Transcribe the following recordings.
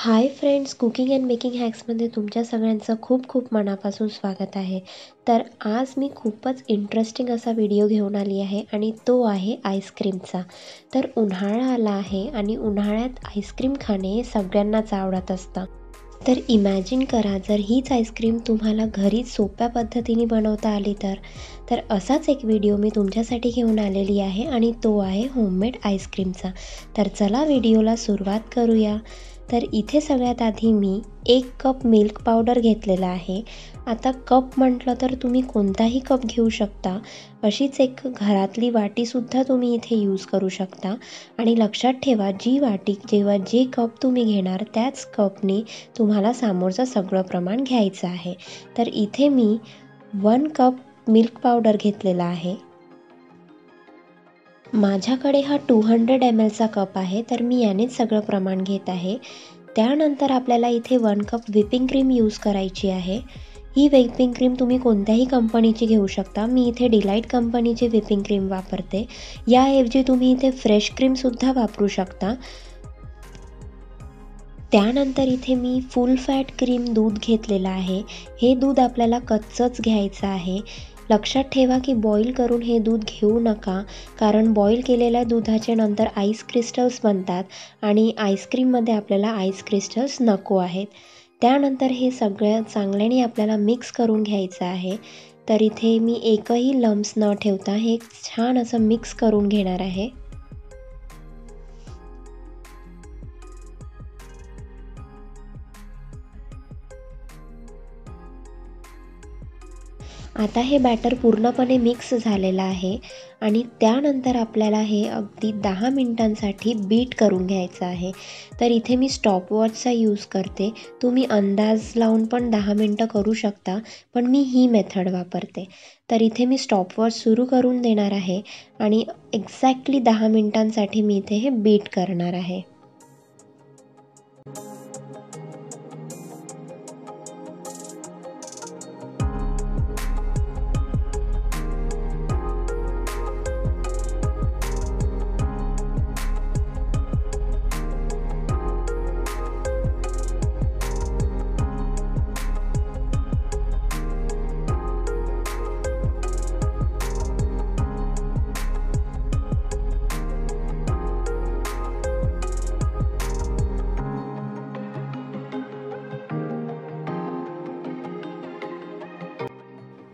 Hi friends cooking and baking हॅक्समध्ये तुमच्या सगळ्यांचं खूप खूप मनापासून स्वागत आहे. तर आज मी खूपच इंटरेस्टिंग असा व्हिडिओ घेऊन आली आहे आणि तो आहे आईस्क्रीमचा तर उन्हाळा आला आहे आणि उन्हाळ्यात आईस्क्रीम खाणे हे सगळ्यांनाच आवडत असतं. तर इमॅजिन करा जर हीच आईस्क्रीम तुम्हाला घरीच सोप्या पद्धतीने बनवता आली तर. तर असाच एक व्हिडिओ मी तुमच्यासाठी घेऊन आलेली आहे आणि तो आहे होममेड आईस्क्रीमचा तर चला व्हिडिओला सुरुवात करूया. तर इथे सगळ्यात आधी मी एक कप मिल्क पावडर घेतलेला आहे. आता कप म्हटलं तर तुम्ही कोणताही कप घेऊ शकता. अशीच एक घरातली वाटीसुद्धा तुम्ही इथे यूज करू शकता. आणि लक्षात ठेवा जी वाटी जेव्हा जे कप तुम्ही घेणार त्याच कपने तुम्हाला समोरचं सगळं प्रमाण घ्यायचं आहे. तर इथे मी वन कप मिल्क पावडर घेतलेला आहे. माझ्याकडे हा टू हंड्रेड एम एलचा कप आहे तर मी यानेच सगळं प्रमाण घेत आहे. त्यानंतर आपल्याला इथे one cup whipping cream use करायची आहे. ही व्हिपिंग क्रीम तुम्ही कोणत्याही कंपनीची घेऊ शकता. मी इथे डिलाईट कंपनीची व्हिपिंग क्रीम वापरते. याऐवजी तुम्ही इथे फ्रेश क्रीमसुद्धा वापरू शकता. त्यानंतर इथे मी फुल फॅट क्रीम दूध घेतलेलं आहे. हे दूध आपल्याला कच्चंच घ्यायचं आहे. लक्षात ठेवा की बॉईल करून हे दूध घेऊ नका कारण बॉईल केलेल्या दुधाचे नंतर आईस क्रिस्टल्स बनतात आणि आईस्क्रीममध्ये आपल्याला आईस क्रिस्टल्स नको आहेत. त्यानंतर हे सगळं चांगल्याने आपल्याला मिक्स करून घ्यायचं आहे. तर इथे मी एकही लम्स न ठेवता हे छान असं मिक्स करून घेणार आहे. आता हे बॅटर पूर्णपणे मिक्स झालेलं आहे आणि त्यानंतर आपल्याला हे अगदी दहा मिनटांसाठी बीट करून घ्यायचं आहे. तर इथे मी स्टॉपवॉचचा यूज करते. तुम्ही अंदाज लावून पण दहा मिनटं करू शकता पण मी ही मेथड वापरते. तर इथे मी स्टॉपवॉच सुरू करून देणार आहे आणि एक्झॅक्टली दहा मिनटांसाठी मी इथे हे बीट करणार आहे.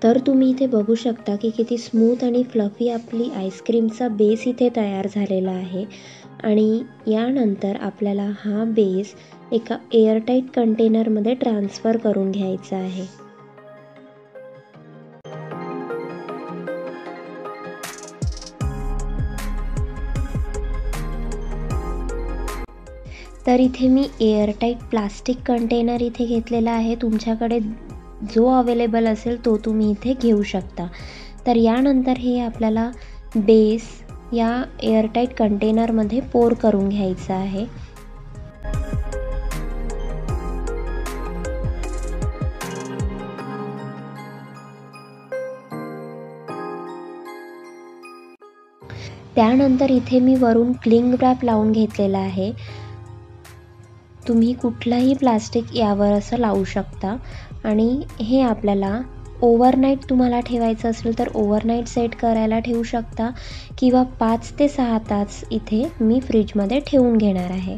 तर तुम्ही इथे बघू शकता की किती स्मूथ आणि फ्लफी आपली आईस्क्रीमचा बेस इथे तयार झालेला आहे. आणि यानंतर आपल्याला हा बेस एका एअरटाईट कंटेनरमध्ये ट्रान्सफर करून घ्यायचा आहे. तर इथे मी एअरटाईट प्लास्टिक कंटेनर इथे घेतलेला आहे. तुमच्याकडे जो अवेलेबल असेल तो तुम्ही इथे घेऊ शकता. तर यानंतर हे आपल्याला बेस या एअरटाईट कंटेनरमध्ये पोर करून घ्यायचं आहे. त्यानंतर इथे मी वरून क्लिंग रॅप लावून घेतलेला आहे. तुम्ही कुठलंही प्लास्टिक यावर असं लावू शकता. आणि हे आपल्याला ओव्हरनाईट तुम्हाला ठेवायचं असेल तर ओव्हरनाईट सेट करायला ठेवू शकता. किंवा पाच ते सहा तास इथे मी फ्रीजमध्ये ठेवून घेणार आहे.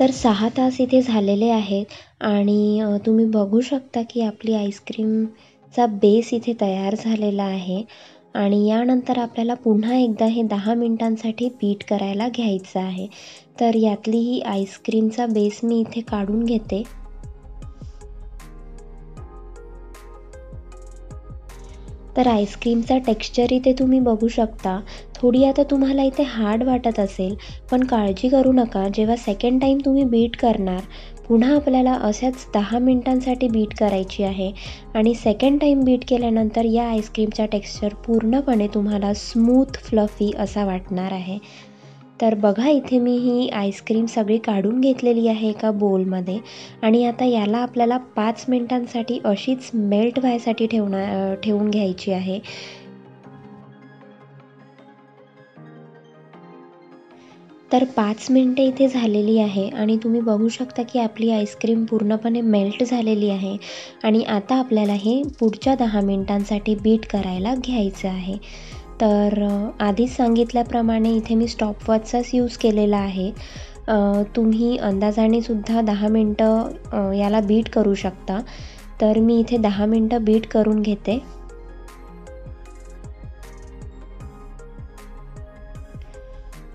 तर सहा तास इथे झालेले आहेत आणि तुम्ही बघू शकता की आपली आईस्क्रीमचा बेस इथे तयार झालेला आहे आणि यानंतर आपल्याला पुन्हा एकदा हे दहा मिनटांसाठी बीट करायला घ्यायचं आहे. तर यातली ही आईस्क्रीमचा बेस मी इथे काढून घेते. तर आईस्क्रीमचा टेक्स्चर इथे तुम्ही बघू शकता. थोडी आता तुम्हाला इथे हार्ड वाटत असेल पण काळजी करू नका. जेव्हा सेकंड टाईम तुम्ही बीट करणार पुन्हा आपल्याला अशाच दहा मिनटांसाठी बीट करायची आहे. आणि सेकंड टाईम बीट केल्यानंतर या आईस्क्रीमचा टेक्स्चर पूर्णपणे तुम्हाला स्मूथ फ्लफी असा वाटणार आहे. तर बघा इथे मी ही आईस्क्रीम सगळी काढून घेतलेली आहे एका बोलमध्ये आणि आता याला आपल्याला पाच मिनटांसाठी अशीच मेल्ट व्हायसाठी ठेवणार ठेवून घ्यायची आहे. तर पाच मिनटे इथे झालेली आहे आणि तुम्ही बघू शकता की आपली आईस्क्रीम पूर्णपणे मेल्ट झालेली आहे आणि आता आपल्याला हे पुढच्या दहा मिनटांसाठी बीट करायला घ्यायचं आहे. तर आधीच सांगितल्याप्रमाणे इथे मी स्टॉपवॉचचाच यूज केलेला आहे. तुम्ही अंदाजाने सुद्धा दहा मिनटं याला बीट करू शकता. तर मी इथे दहा मिनटं बीट करून घेते.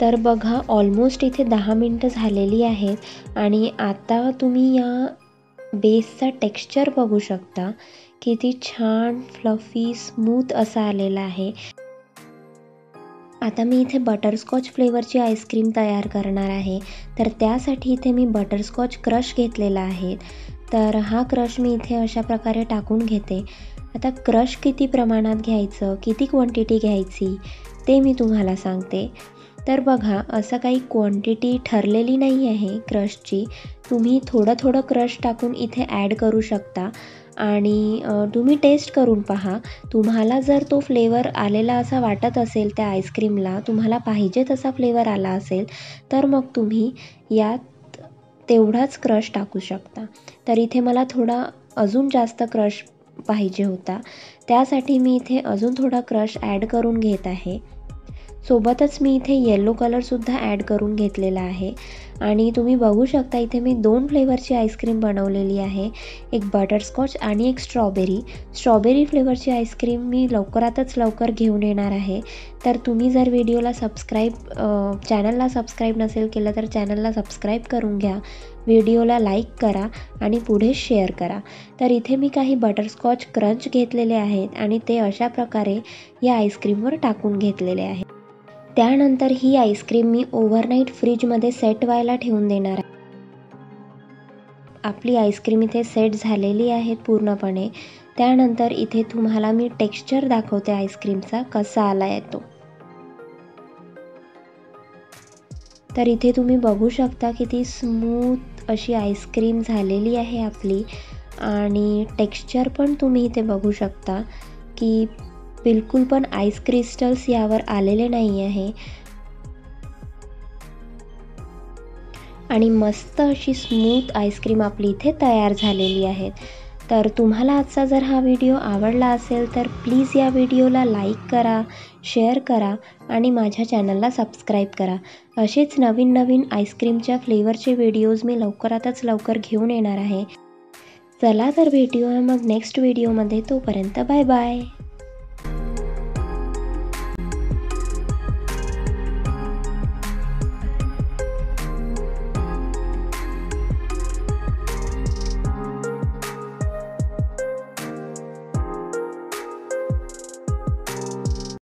तर बघा ऑलमोस्ट इथे दहा मिनटं झालेली आहेत आणि आता तुम्ही या बेसचा टेक्स्चर बघू शकता. किती छान फ्लफी स्मूथ असा आलेला आहे. आता मी इथे बटरस्कॉच फ्लेवरची आईस्क्रीम तयार करणार आहे. तर त्यासाठी इथे मी बटरस्कॉच क्रश घेतलेला आहे. तर हा क्रश मी इथे अशा प्रकारे टाकून घेते. आता क्रश किती प्रमाणात घ्यायचं किती क्वांटिटी घ्यायची ते मी तुम्हाला सांगते. तर बघा असं काही क्वांटिटी ठरलेली नाही आहे क्रशची तुम्ही थोडं थोडं क्रश टाकून इथे ॲड करू शकता. आणि तुम्ही टेस्ट करून पहा. तुम्हाला जर तो फ्लेवर आलेला असा वाटत असेल त्या आईस्क्रीमला तुम्हाला पाहिजे तसा फ्लेवर आला असेल तर मग तुम्ही यात तेवढाच क्रश टाकू शकता. तर इथे मला थोडा अजून जास्त क्रश पाहिजे होता. त्यासाठी मी इथे अजून थोडा क्रश ॲड करून घेत आहे. सोबतच मी इथे येलो कलरसुद्धा ॲड करून घेतलेला आहे. आणि तुम्ही बघू शकता इथे मी दोन फ्लेवरची आईस्क्रीम बनवलेली आहे. एक बटरस्कॉच आणि एक स्ट्रॉबेरी स्ट्रॉबेरी फ्लेवरची आईस्क्रीम मी लवकरातच लवकर घेऊन येणार आहे. तर तुम्ही जर व्हिडिओला सबस्क्राईब चॅनलला सबस्क्राईब नसेल केलं तर चॅनलला सबस्क्राईब करून घ्या. व्हिडिओला लाईक करा आणि पुढे शेअर करा. तर इथे मी काही बटरस्कॉच क्रंच घेतलेले आहेत आणि ते अशा प्रकारे या आईस्क्रीमवर टाकून घेतलेले आहे त्यानंतर ही आईस्क्रीम मी ओव्हरनाईट फ्रीजमध्ये सेट व्हायला ठेवून देणार आहे. आपली आईस्क्रीम इथे सेट झालेली आहे पूर्णपणे. त्यानंतर इथे तुम्हाला मी टेक्स्चर दाखवते आईस्क्रीमचा कसा आला येतो तर इथे तुम्ही बघू शकता किती स्मूथ अशी आईस्क्रीम झालेली आहे आपली. आणि टेक्स्चर पण तुम्ही इथे बघू शकता की बिलकुल पण आईस क्रिस्टल्स यावर आलेले नाही आहे. आणि मस्त अशी स्मूथ आईस्क्रीम आपली इथे तयार झालेली आहे तर तुम्हाला आजचा जर हा व्हिडिओ आवडला असेल तर प्लीज या व्हिडिओला लाईक करा शेअर करा आणि माझ्या चॅनलला सबस्क्राईब करा. असेच नवीन नवीन आईस्क्रीमच्या फ्लेवरचे व्हिडिओज मी लवकरातच लवकर घेऊन येणार आहे. चला तर भेटूया मग नेक्स्ट व्हिडिओमध्ये तोपर्यंत बाय बाय